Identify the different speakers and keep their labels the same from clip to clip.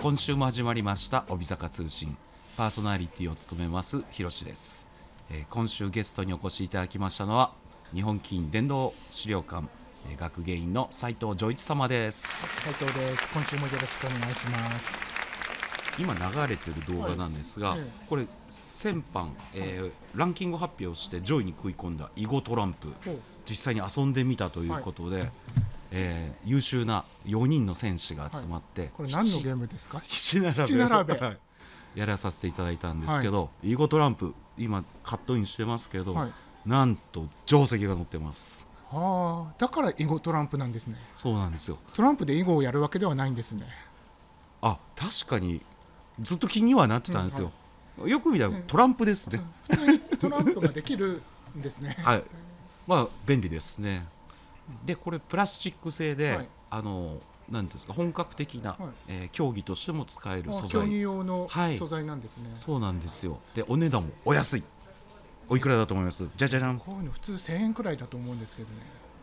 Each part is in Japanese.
Speaker 1: 今週も始まりました帯坂通信。パーソナリティを務めますひろしです、えー今週ゲストにお越しいただきましたのは日本棋院伝道資料館、えー学芸員の斉藤丈一様です。
Speaker 2: 斉藤です。今週もよろしくお願いします。
Speaker 1: 今流れてる動画なんですが、
Speaker 2: はい。ええ
Speaker 1: これ先般、えーランキング発表して上位に食い込んだ囲碁トランプ
Speaker 2: ほう。
Speaker 1: 実際に遊んでみたということで、えー優秀な4人の選手が集まって、
Speaker 2: これ何のゲームですか？
Speaker 1: 七並べ。
Speaker 2: 七並べ。
Speaker 1: はい。やらさせていただいたんですけど、囲碁トランプ今カットインしてますけど、
Speaker 2: はい。
Speaker 1: なんと定石が載ってます。
Speaker 2: ああ、だから囲碁トランプなんですね。
Speaker 1: そうなんですよ。
Speaker 2: トランプで囲碁をやるわけではないんですね。
Speaker 1: あ確かにずっと気にはなってたんですよ、よく見たらトランプですね、
Speaker 2: 普通にトランプができるんですね。
Speaker 1: はい。まあ便利ですねでこれプラスチック製で、
Speaker 2: はい。
Speaker 1: あのなんですか本格的な、
Speaker 2: はい。
Speaker 1: えー競技としても使える
Speaker 2: あ
Speaker 1: 素
Speaker 2: 競技
Speaker 1: 材
Speaker 2: 用の
Speaker 1: はい。
Speaker 2: 素材なんですね。
Speaker 1: そうなんですよ。でお値段もお安い。おいくらだと思います？じゃじゃじゃん。
Speaker 2: こういうの普通1000円くらいだと思うんですけどね。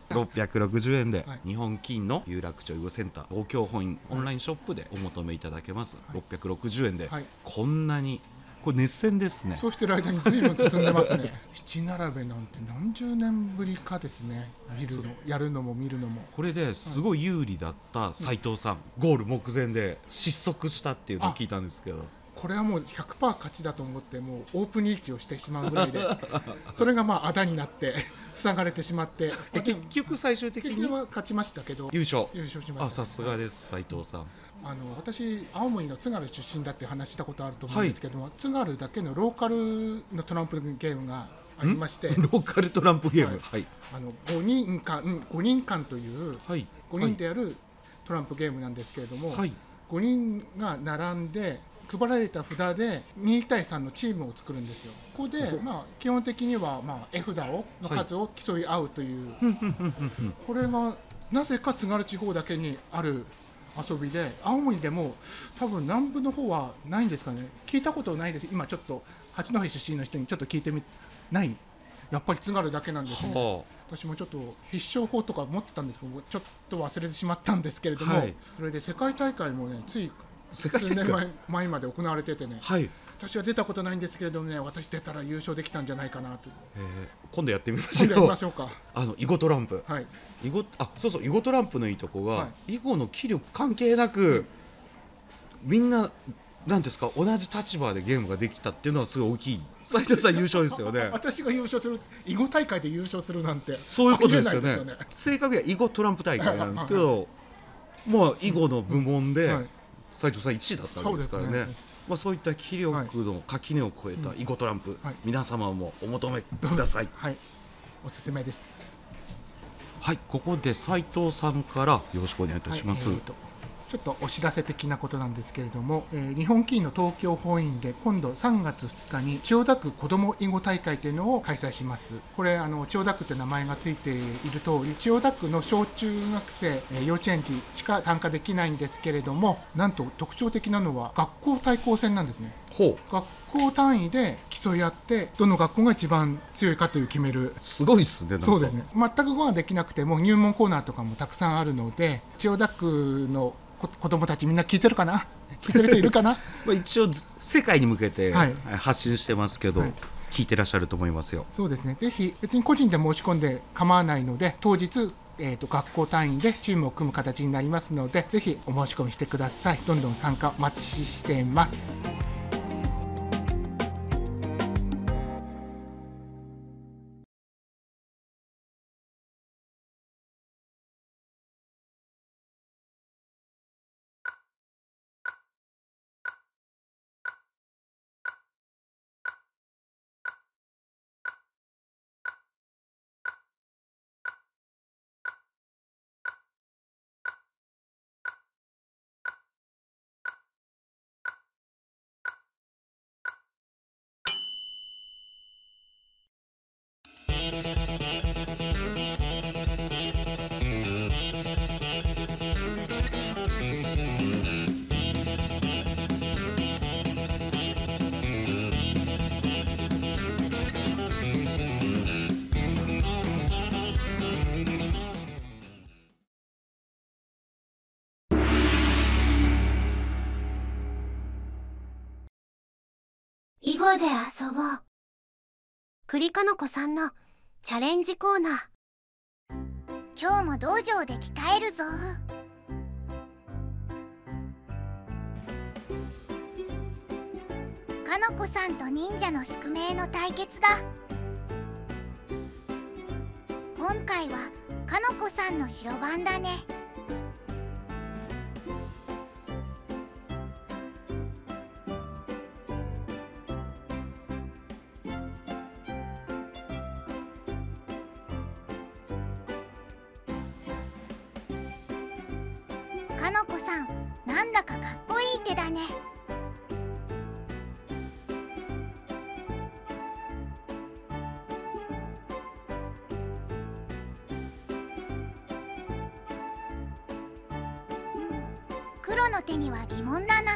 Speaker 1: 660円で
Speaker 2: はい。
Speaker 1: 日本金の有楽町囲碁センター東京本院オンラインショップでお求めいただけます、660円で、
Speaker 2: はい。
Speaker 1: こんなにこれ熱戦ですね
Speaker 2: そうしてる間に随分進んでますね。七並べなんて何十年ぶりかですね。見るの、やるのも見るのも。
Speaker 1: これですごい有利だった斉藤さん、ゴール目前で失速したっていうのを聞いたんですけど
Speaker 2: これはもう100%勝ちだと思ってもうオープンリーチをしてしまうぐらいで それがまああだになって塞がれてしまって
Speaker 1: で結局最終的
Speaker 2: 結
Speaker 1: に
Speaker 2: 局は勝ちましたけど
Speaker 1: 優勝。
Speaker 2: 優勝しました。
Speaker 1: あさすがです斉藤さん。
Speaker 2: あの私青森の津軽出身だって話したことあると思うんですけども、津軽だけのローカルのトランプゲームがありまして
Speaker 1: ローカルトランプゲーム？はい。
Speaker 2: あの5人間5人間という
Speaker 1: はい。
Speaker 2: 5人でやるトランプゲームなんですけれども、
Speaker 1: はい。
Speaker 2: 5人が並んで配られた札で2対3のチームを作るんですよ。ここで、まあ、基本的には、まあ、絵札をの数を競い合うという、これがなぜか津軽地方だけにある遊びで青森でも多分南部の方はないんですかね。聞いたことないです。今ちょっと八戸出身の人にちょっと聞いてみない。やっぱり津軽だけなんですね。
Speaker 1: は
Speaker 2: 私もちょっと必勝法とか持ってたんですけどちょっと忘れてしまったんですけれども、
Speaker 1: はい。
Speaker 2: それで世界大会もねつい数年前前まで行われててね。
Speaker 1: あはい、
Speaker 2: 私は出たことないんですけれどもね私出たら優勝できたんじゃないかなと。
Speaker 1: えー。今度やってみまし
Speaker 2: 今度やり
Speaker 1: ょう
Speaker 2: ましょうか。
Speaker 1: あの囲碁トランプ。
Speaker 2: はい。
Speaker 1: 囲碁あそうそう囲碁トランプのいいとこが、
Speaker 2: は
Speaker 1: 囲碁の気力関係なくみんななんですか同じ立場でゲームができたっていうのはすごい大きい。斉藤さん優勝ですよね。
Speaker 2: 私が優勝する囲碁大会で優勝するなんて
Speaker 1: そういうことですよね。
Speaker 2: ありえない
Speaker 1: 正確には囲碁トランプ大会なんですけどまあ囲碁の部門で
Speaker 2: はい
Speaker 1: 斉藤さん1位だったわけですからね。まあ、そういった気力の垣根を越えた囲碁トランプ、
Speaker 2: はい。
Speaker 1: 皆様もお求めください。
Speaker 2: はい。おすすめです。
Speaker 1: はいここで斉藤さんからよろしくお願いいたします、
Speaker 2: はいえーとちょっとお知らせ的なことなんですけれども、えー日本棋院の東京本院で今度3月2日に千代田区子ども囲碁大会というのを開催します。これあの千代田区って名前がついている通り千代田区の小中学生、えー幼稚園児しか参加できないんですけれどもなんと特徴的なのは学校対抗戦なんですね。
Speaker 1: ほう。
Speaker 2: 学校単位で競い合ってどの学校が一番強いかという決める。
Speaker 1: すごいっすね
Speaker 2: そうですね。全く語ができなくても入門コーナーとかもたくさんあるので千代田区のこ子供たちみんな聞いてるかな？聞いてる人いるかな？
Speaker 1: まあ、一応ず世界に向けて
Speaker 2: はい。
Speaker 1: 発信してますけど、
Speaker 2: はい。
Speaker 1: 聞いてらっしゃると思いますよ。
Speaker 2: そうですね。ぜひ別に個人で申し込んで構わないので当日えー、と学校単位でチームを組む形になりますのでぜひお申し込みしてください。どんどん参加お待ちしています
Speaker 3: 後で遊ぼう。栗かの子さんのチャレンジコーナー。
Speaker 4: 今日も道場で鍛えるぞ。かのこさんと忍者の宿命の対決だ。今回はかのこさんの白番だね。かのこさんなんだかかっこいい手だね。黒の手には疑問だな。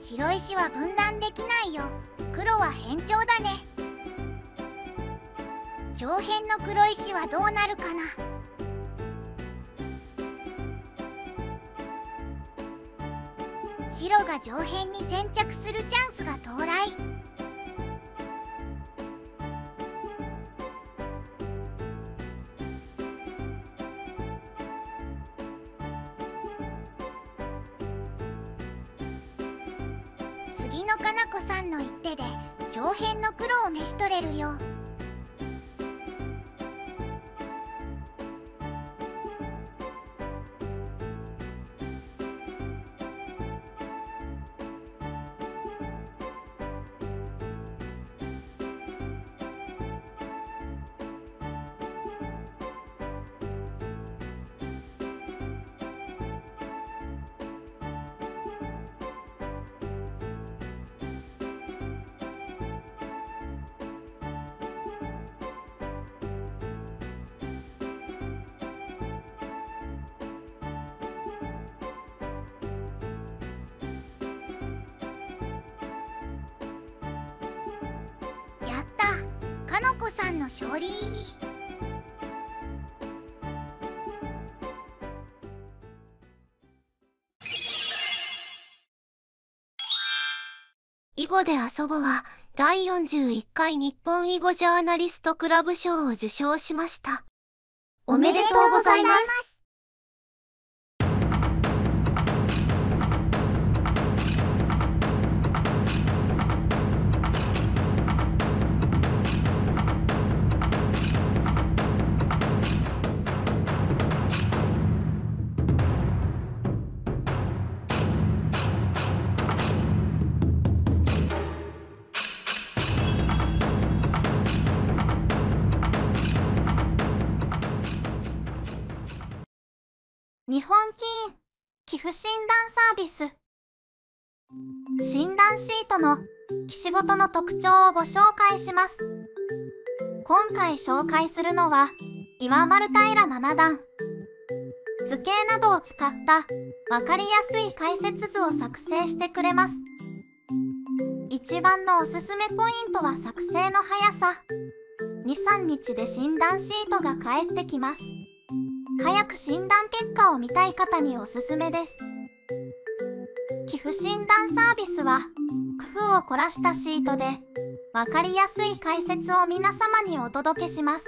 Speaker 4: 白石は分断できないよ。黒は変調だね。上辺の黒石はどうなるかな。白が上辺に先着するチャンスが到来。次のかなこさんの一手で上辺の黒を召し取れるよやの勝利
Speaker 3: 囲碁で遊ぼは第41回日本囲碁ジャーナリストクラブ賞を受賞しました。おめでとうございます。
Speaker 5: 日本棋院寄付診断サービス。診断シートの棋士ごとの特徴をご紹介します。今回紹介するのは岩丸平七段。図形などを使った分かりやすい解説図を作成してくれます。一番のおすすめポイントは作成の速さ。23日で診断シートが返ってきます。早く診断結果を見たい方におすすめです。寄付診断サービスは工夫を凝らしたシートで分かりやすい解説を皆様にお届けします。